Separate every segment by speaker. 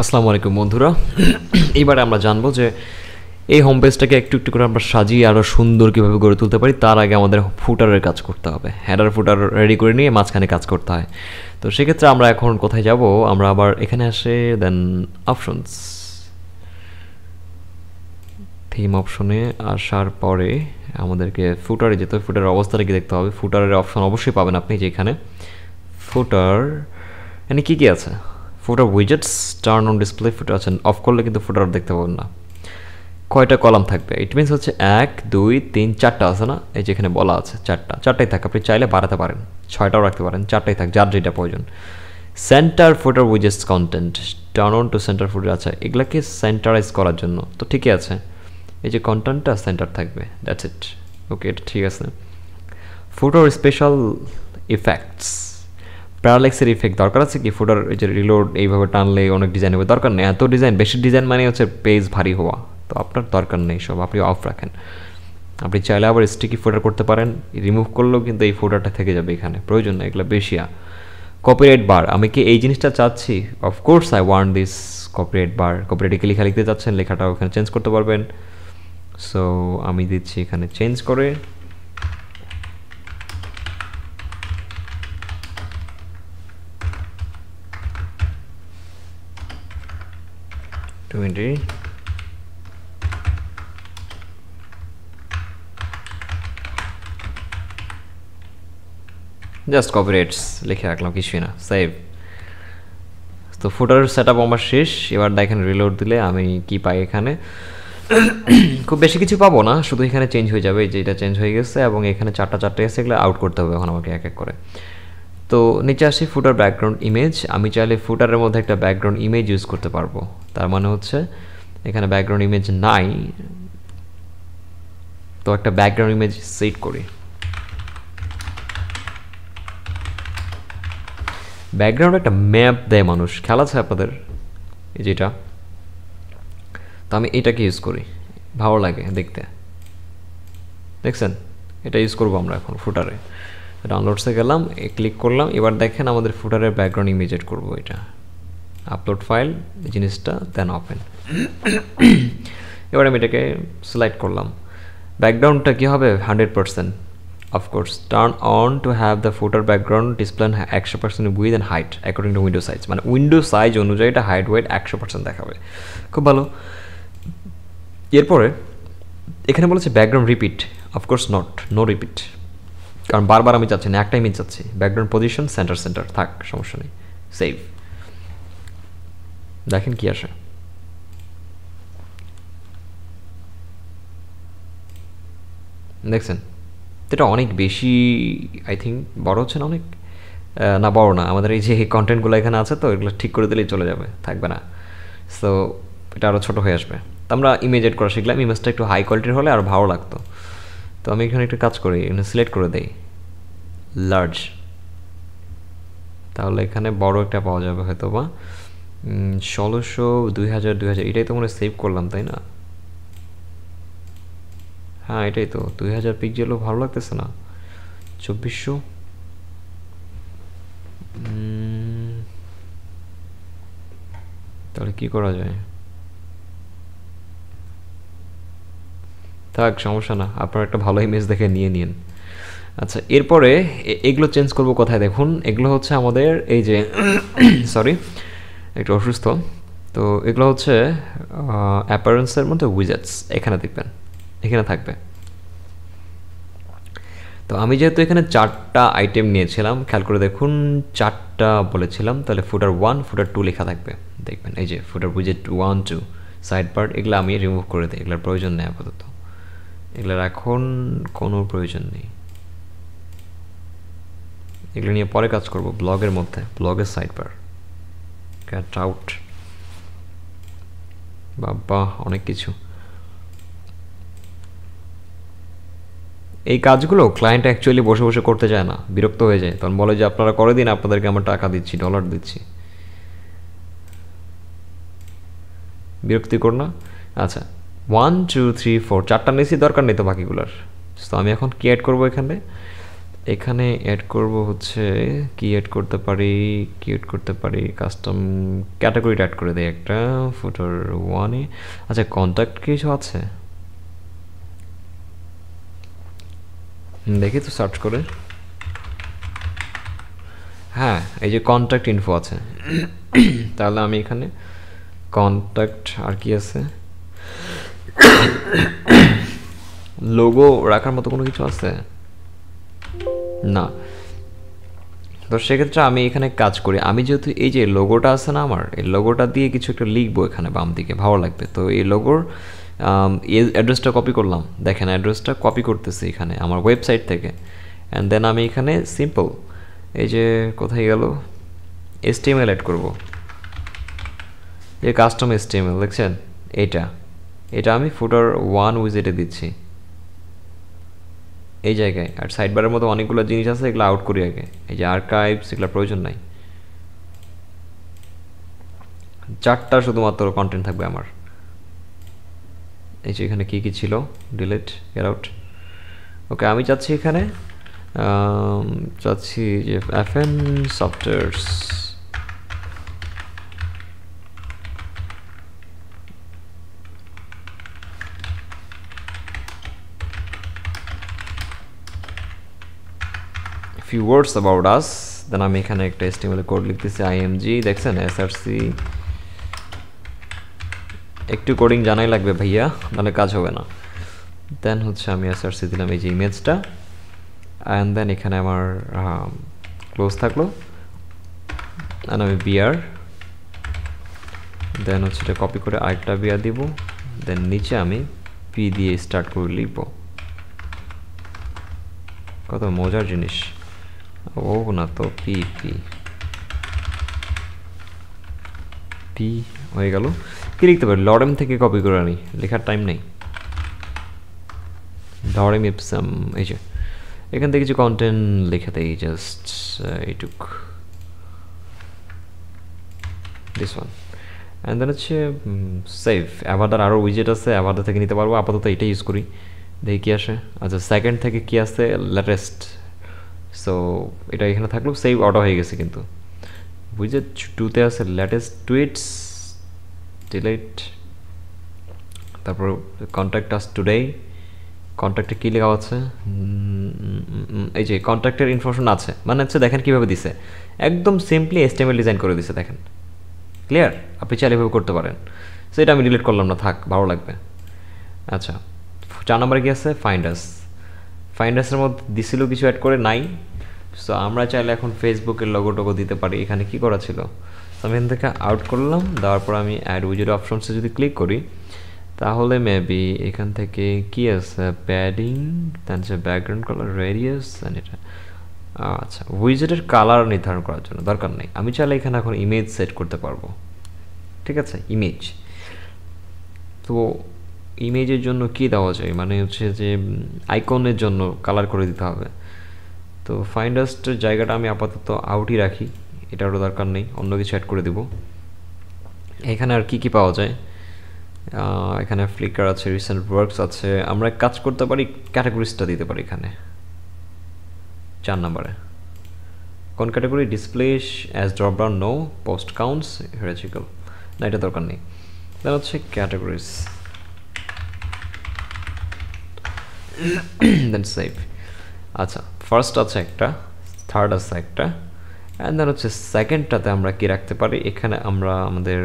Speaker 1: আসসালামু আলাইকুম, বন্ধুরা। এবারে আমরা জানব যে এই হোম পেজটাকে একটু একটু করে আমরা সাজিয়ে আরও সুন্দর কীভাবে গড়ে তুলতে পারি, তার আগে আমাদের ফুটারের কাজ করতে হবে। হেডার ফুটার রেডি করে নিয়ে মাঝখানে কাজ করতে হয়। তো সেক্ষেত্রে আমরা এখন কোথায় যাব? আমরা আবার এখানে আসে দেন অপশনস থিম অপশনে আসার পরে আমাদেরকে ফুটারে যেতে হবে ফুটারের অবস্থাটা কি দেখতে হবে? ফুটারের অপশন অবশ্যই পাবেন আপনি যেখানে। ফুটার এখানে কী কী আছে? Footer widgets turn on display footer আছেন অফ করলে কিন্তু ফুটার দেখতে পাবেন না। কয়টা কলাম থাকবে? ইট মিনস হচ্ছে এক, দুই, তিন, চারটা আছে না? এই যেখানে বলা আছে, চারটা। চারটাই থাকে, আপনি চাইলে বাড়াতে পারেন। ছয়টাও রাখতে পারেন, চারটাই থাক, যার যেটা প্রয়োজন। Centre footer widgets content turn on to centre footer আছে। এগুলাকে সেন্টারাইজ করার জন্য। তো ঠিকই আছে। এই যে কন্টেন্টটা সেন্টার থাকবে দ্যাটস ইট ওকে এটা ঠিক আছে। ফুটার স্পেশাল ইফেক্টস প্যারালেক্সের ইফেক্ট দরকার আছে কি? ফুটার যে রিলোড এইভাবে টানলে অনেক ডিজাইন হবে। দরকার নেই। এত ডিজাইন বেশি ডিজাইন মানে হচ্ছে পেজ ভারী হওয়া। তো আপনার দরকার নেই সব, আপনি অফ রাখেন। আপনি চাইলে আবার স্টিকি ফুটার করতে পারেন। রিমুভ করলেও কিন্তু এই ফুটারটা থেকে যাবে এখানে। প্রয়োজন নেই, এগুলো বেশিয়া কপিরাইট বার আমি কি এই জিনিসটা চাচ্ছি? Of course I want this copyright bar কপিরাইটে লেখা লিখতে চাচ্ছেন লেখাটা ওখানে চেঞ্জ করতে পারবেন। সো আমি দিচ্ছি এখানে চেঞ্জ করে। টোয়েন্টি জাস্ট কপিরাইটস লিখে রাখলাম, কিছুই না সেভ তো ফুটার সেট আপ আমার শেষ, এবার দেখেন রিলোড দিলে আমি কি পাই এখানে। খুব বেশি কিছু পাবো না, শুধু এখানে চেঞ্জ হয়ে যাবে যে এটা চেঞ্জ হয়ে গেছে, এবং এখানে চারটা, চারটে এসে এগুলো আউট করতে হবে এখন আমাকে এক এক করে। তো নিচে আসি ফুটার ব্যাকগ্রাউন্ড ইমেজ আমি চাইলে ফুটারের মধ্যে একটা ব্যাকগ্রাউন্ড ইমেজ ইউজ করতে পারব। তার মানে হচ্ছে, এখানে ব্যাকগ্রাউন্ড ইমেজ নাই। তো একটা ব্যাকগ্রাউন্ড ইমেজ সেট করি। ব্যাকগ্রাউন্ড একটা ম্যাপ দেয় মানুষ। খেলা আছে আপনাদের? যেটা। তো আমি এটাকে ইউজ করি। ভালো লাগে দেখতে। দেখছেন? এটা ইউজ করব আমরা এখন ফুটারে। ডাউনলোডসে গেলাম ক্লিক করলাম, এবার দেখেন আমাদের ফুটারের ব্যাকগ্রাউন্ড ইমেজ এড করব এটা। আপলোড ফাইল জিনিসটা দেন ওপেন এবার আমি এটাকে সিলেক্ট করলাম। ব্যাকগ্রাউন্ডটা কী হবে? Hundred percent of course turn on to have the footer background display একশো percent width and height according to window size মানে উইন্ডো সাইজ অনুযায়ী এটা হাইট ওয়েট একশো পার্সেন্ট দেখাবে। খুব ভালো। এরপরে, এখানে বলেছে background repeat of course not no repeat কারণ বারবার আমি চাচ্ছি না একটা ইমেজ চাচ্ছি। ব্যাকগ্রাউন্ড পজিশন সেন্টার সেন্টার থাক, সমস্যা নেই। সেভ দেখেন কি আসে। দেখছেন? এটা অনেক বেশি আই থিঙ্ক বড় হচ্ছে না অনেক? না, বড় না। আমাদের এই যে কন্টেন্টগুলো এখানে আছে তো, এগুলো ঠিক করে দিলেই চলে যাবে, থাকবে না। সো এটা আরও ছোটো হয়ে আসবে। তো আমরা ইমেজ এড করা শিখলাম। ইমেজটা একটু হাই কোয়ালিটির হলে আরও ভালো লাগতো। তো আমি এখানে একটা কাজ করি, এখানে সিলেক্ট করে দেই। লার্জ তাহলে এখানে বড় একটা পাওয়া যাবে হয়তো বা ষোলোশো দুই হাজার দুই হাজার এটাই তো মনে সেভ করলাম, তাই না? হ্যাঁ এটাই তো দুই হাজার পিকজেলও ভালো লাগতেছে না? চব্বিশশো? তাহলে কি করা যায়? থাক, সমস্যা না। আপনার একটা ভালো ইমেজ দেখে নিয়ে নিন। আচ্ছা এরপরে এগুলো চেঞ্জ করব কোথায়? দেখুন, এগুলো হচ্ছে আমাদের এই যে সরি একটু অসুস্থ। তো এগুলো হচ্ছে অ্যাপারেন্সের মধ্যে উইজেটস এখানে দেখবেন, এখানে থাকবে। তো আমি যেহেতু এখানে চারটা আইটেম নিয়েছিলাম, খেয়াল করে দেখুন, চারটা বলেছিলাম, তাহলে ফুটার ওয়ান ফুটার টু লেখা থাকবে। দেখবেন, এই যে ফুটার উইজেট ওয়ান টু সাইড পার্ট এগুলো আমি রিমুভ করে দিই, এগুলোর প্রয়োজন নেই আপাতত। এগুলোর এখন কোনো প্রয়োজন নেই। এগুলো নিয়ে পরে কাজ করব, ব্লগের মধ্যে, ব্লগের সাইড পার ক্যাট আউট বাবা, অনেক কিছু। এই কাজগুলো ক্লায়েন্ট অ্যাকচুয়ালি বসে বসে করতে চায় না, বিরক্ত হয়ে যায়। তখন বলে যে, আপনারা করে দিন, আপনাদেরকে আমার টাকা দিচ্ছি ডলার দিচ্ছি। বিরক্তিকর না? আচ্ছা ওয়ান টু থ্রি ফোর চারটা নিয়েছি দরকার নেই তো বাকিগুলোর। তো আমি এখন কি অ্যাড করব এখানে? এখানে অ্যাড করব হচ্ছে, কি অ্যাড করতে পারি, কি অ্যাড করতে পারি? কাস্টম ক্যাটাগরিটা অ্যাড করে দেয় একটা ফুটার ওয়ানে আচ্ছা কন্ট্যাক্ট কিছু আছে? দেখি তো সার্চ করে। হ্যাঁ এই যে কন্ট্যাক্ট ইনফো আছে। তাহলে আমি এখানে কন্ট্যাক্ট আর কি আছে? লোগো রাখার মতো কোনো কিছু আছে? না। তো সেক্ষেত্রে আমি এখানে কাজ করি। আমি যেহেতু এই যে লোগোটা আছে না আমার, এই লোগোটা দিয়ে কিছু একটা লিখব এখানে বাম দিকে, ভালো লাগবে। তো এই লোগোর এই অ্যাড্রেসটা কপি করলাম। দেখেন অ্যাড্রেসটা কপি করতেছি এখানে, আমার ওয়েবসাইট থেকে। অ্যান্ড দেন আমি এখানে সিম্পল এই যে কোথায় গেল? এসটিএমএল অ্যাড করব। যে কাস্টম এসটিএমএল দেখছেন? এটা এটা আমি ফুটার ওয়ান উইজেটে দিচ্ছি। এই জায়গায়। আর সাইড বারের মতো অনেকগুলো জিনিস আছে, এগুলো আউট করি আগে। এই যে আর্কাইভস এগুলো প্রয়োজন নাই। চারটা শুধুমাত্র কন্টেন্ট থাকবে আমার। এই যে এখানে কী কী ছিল? ডিলেট গেট আউট ওকে আমি চাচ্ছি এখানে চাচ্ছি যে F N softwares few words about us. Then আমি এখানে একটা এস্টিমেল কোড লিখতেছি আইএমজি দেখছেন এসআরসি একটু কোডিং জানাই লাগবে ভাইয়া, নাহলে কাজ হবে না। দেন হচ্ছে আমি এসআরসি দিলাম এই যে ইমেজটা অ্যান্ড দেন এখানে আমার ক্লোজ থাকল। অ্যান্ড আমি বিয়ার দেন হচ্ছে এটা কপি করে আরেকটা বিয়ার দিব। দেন নিচে আমি পি দিয়ে স্টার্ট করে লিখব। কত মজার জিনিস। ও না তো পি পি পি হয়ে গেল। কি লিখতে পারি? লরেম থেকে কপি করে আনি। লেখার টাইম নেই। Lorem ipsum. এই যে, এখান থেকে কিছু কন্টেন্ট লিখে দেই জাস্ট এইটুক। দিস ওয়ান অ্যান্ড দেন হচ্ছে সেভ অ্যাভারদার আরও উইজেট আছে অ্যাভারদার থেকে নিতে পারব। আপাতত এটা ইউজ করি। দেখি কী আসে। আচ্ছা সেকেন্ড থেকে কী আসে? লেটেস্ট সো এটা এখানে থাকলেও সেভ অর্ডার হয়ে গেছে কিন্তু। বুঝে টুতে আছে লেটেস্ট টুইটস ডিলেট তারপর কন্ট্যাক্ট আস টুডে কন্ট্যাক্টে কী লেখা আছে? এই যে কন্ট্যাক্টের ইনফরমেশন আছে। মানে হচ্ছে দেখেন কীভাবে দিছে। একদম সিম্পলি এস্টেমেল ডিজাইন করে দিছে, দেখেন। ক্লিয়ার আপনি চাইলে এভাবে করতে পারেন। সেটা আমি ডিলিট করলাম না, থাক, ভালো লাগবে। আচ্ছা চার নম্বরে কি আছে? ফাইন্ডাস ফাইন্ডাসের মধ্যে দিছিল কিছু অ্যাড করে নাই। সো আমরা চাইলে এখন ফেসবুকের লগো টগো দিতে পারি। এখানে কি করা ছিল? তো আমি এখান থেকে আউট করলাম। দেওয়ার পর আমি অ্যাড উইজেট অপশনসে যদি ক্লিক করি, তাহলে মেবি এখান থেকে কি আছে? প্যাডিং তার ব্যাকগ্রাউন্ড কালার রেডিয়াস এটা। আচ্ছা উইজেটের কালার নির্ধারণ করার জন্য দরকার নেই। আমি চাইলে এখানে এখন ইমেজ সেট করতে পারব। ঠিক আছে? ইমেজ তো ইমেজের জন্য কি দেওয়া যায়? মানে হচ্ছে যে আইকনের জন্য কালার করে দিতে হবে। তো ফাইন্ডাস্টের জায়গাটা আমি আপাতত আউটই রাখি। এটারও দরকার নেই, অন্য কিছু অ্যাড করে দিব। এখানে আর কি কি পাওয়া যায়? এখানে ফ্লিকার আছে রিসেন্ট ওয়ার্কস আছে। আমরা কাজ করতে পারি ক্যাটাগরিজটা দিতে পারি এখানে। চার নম্বরে। কোন category display as drop down no post counts hierarchical না, এটা দরকার নেই। দেন হচ্ছে ক্যাটাগরিজ দেন সেভ আচ্ছা ফার্স্ট আছে একটা থার্ড আছে একটা অ্যান্ড দেন হচ্ছে সেকেন্ডটাতে আমরা কি রাখতে পারি? এখানে আমরা আমাদের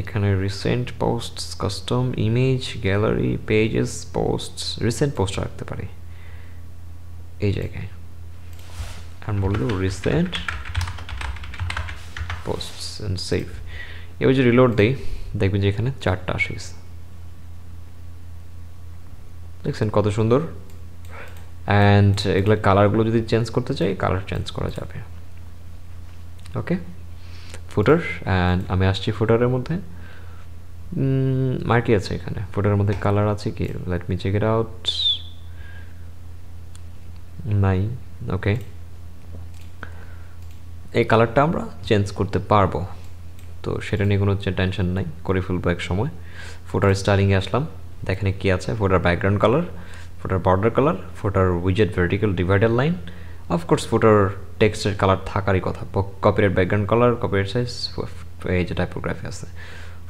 Speaker 1: এখানে recent post custom image gallery pages post recent post রাখতে পারি। এই জায়গায়। আমি বলে দেবো রিসেন্ট অ্যান্ড সেভ এবার যে রিলোড দেই, দেখবেন যে এখানে চারটা আসে দেখছেন কত সুন্দর? অ্যান্ড এগুলো কালারগুলো যদি চেঞ্জ করতে চাই কালার চেঞ্জ করা যাবে। ওকে ফুটার অ্যান্ড আমি আসছি ফুটারের মধ্যে। মার্কি আছে এখানে। ফুটারের মধ্যে কালার আছে কি? লেট মি চেক আউট নাই। ওকে এই কালারটা আমরা চেঞ্জ করতে পারব। তো সেটা নিয়ে কোনো টেনশন নাই, করে ফেলব এক সময়। ফোটার স্টাইলিংয়ে আসলাম। দেখেন কি আছে footer background colour footer border colour footer উইজেট vertical divider line of course footer টেক্সটের কালার থাকারই কথা। Copyright background colour copyright size এই যে টাইপোগ্রাফি আছে।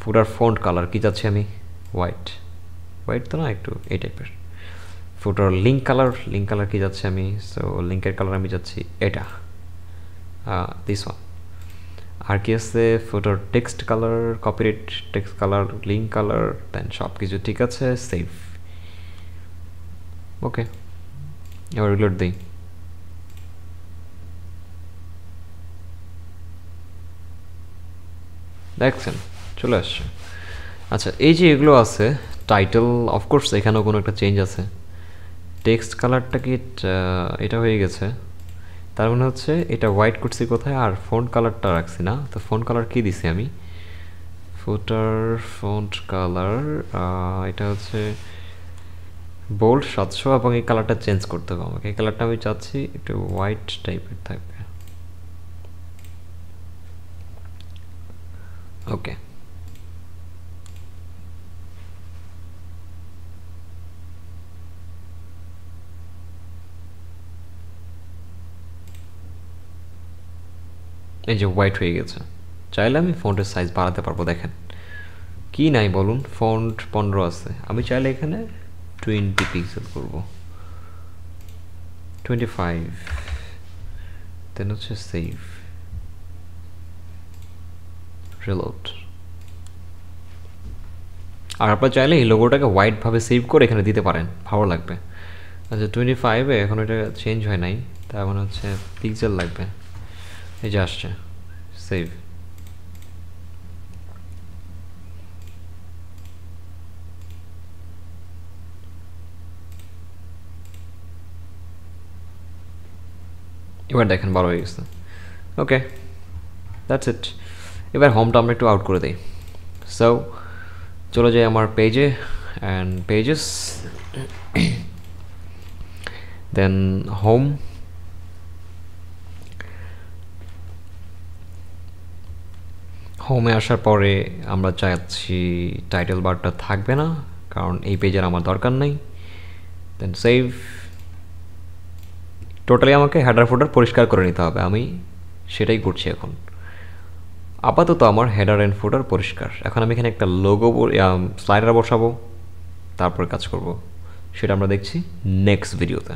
Speaker 1: ফুটার ফন্ট কালার কী চাচ্ছি আমি? হোয়াইট হোয়াইট তো না, একটু এই টাইপের footer link colour link colour কী যাচ্ছে আমি? সো লিঙ্কের কালার আমি যাচ্ছি এটা। দিস ওয়ান আর কি আছে footer text colour copyright text colour link colour then সব কিছু ঠিক আছে সেভ ওকে এবার রিলোড দিই। দেখছেন? চলে আসছে। আচ্ছা এই যে এগুলো আছে টাইটেল অফকোর্স এখানেও কোনো একটা চেঞ্জ আছে। টেক্সট কালারটা কি এটা হয়ে গেছে। তার মানে হচ্ছে এটা হোয়াইট করছি কোথায়? আর ফন্ট কালারটা রাখছি না। তো ফন্ট কালার কী দিছি আমি? ফুটার ফন্ট কালার এটা হচ্ছে বোল্ড সাতশো এবং এই কালারটা চেঞ্জ করতে হবে আমাকে। এই কালারটা আমি চাচ্ছি একটু হোয়াইট টাইপের থাকবে। ওকে এই যে হোয়াইট হয়ে গেছে। চাইলে আমি ফন্টের সাইজ বাড়াতে পারব, দেখেন। কি নাই বলুন ফন্ট পনেরো আছে। আমি চাইলে এখানে টোয়েন্টি পিক্সেল করব। টোয়েন্টি ফাইভ হচ্ছে সেভ রিলোড আর আপনার চাইলে এই লোগোটাকে হোয়াইটভাবে সেভ করে এখানে দিতে পারেন, ভালো লাগবে। আচ্ছা টোয়েন্টি ফাইভে এখন এটা চেঞ্জ হয় নাই, তার মানে হচ্ছে পিক্সেল লাগবে। এই যে আসছে সেভ এবার দেখেন ভালো হয়ে গেছে ওকে দ্যাটস ইট এবার হোমটা আমরা একটু আউট করে দিই। সো চলে যাই আমার পেজে অ্যান্ড পেজেস দেন হোম হোমে আসার পরে আমরা চাচ্ছি টাইটেল বারটা থাকবে না, কারণ এই পেজের আমার দরকার নেই। দেন সেভ টোটালি আমাকে হেডার ফোটার পরিষ্কার করে নিতে হবে, আমি সেটাই করছি এখন। আপাতত আমার হেডার অ্যান্ড ফুটার পরিষ্কার। এখন আমি এখানে একটা লোগো স্লাইডার বসাবো, তারপর কাজ করব। সেটা আমরা দেখছি নেক্সট ভিডিওতে